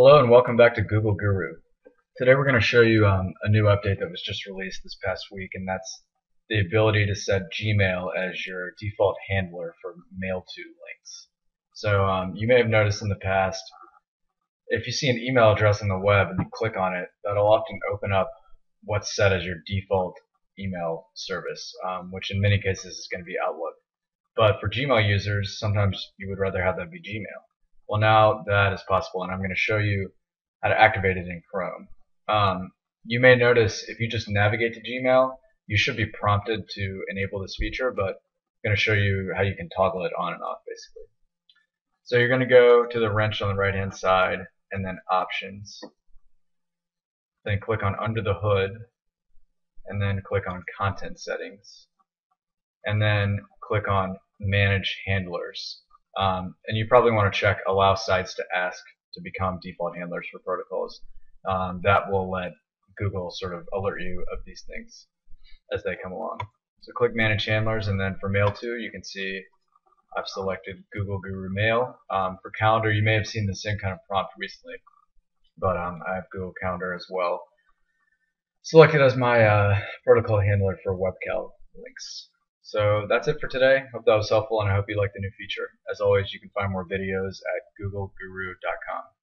Hello and welcome back to Google Gooru. Today we're going to show you um, a new update that was just released this past week and that's the ability to set Gmail as your default handler for mail to links. So um, you may have noticed in the past if you see an email address on the web and you click on it that'll often open up what's set as your default email service um, which in many cases is going to be Outlook. But for Gmail users sometimes you would rather have that be Gmail. Well, now that is possible, and I'm going to show you how to activate it in Chrome. Um, you may notice if you just navigate to Gmail, you should be prompted to enable this feature, but I'm going to show you how you can toggle it on and off, basically. So you're going to go to the wrench on the right-hand side, and then Options. Then click on Under the Hood, and then click on Content Settings. And then click on Manage Handlers. Um, and you probably want to check allow sites to ask to become default handlers for protocols. Um, that will let Google sort of alert you of these things as they come along. So click manage handlers and then for mailto you can see I've selected Google Gooru Mail. Um, for calendar you may have seen the same kind of prompt recently but um, I have Google Calendar as well selected as my uh, protocol handler for WebCal links. So that's it for today. Hope that was helpful and I hope you liked the new feature. As always, you can find more videos at googlegooru.com.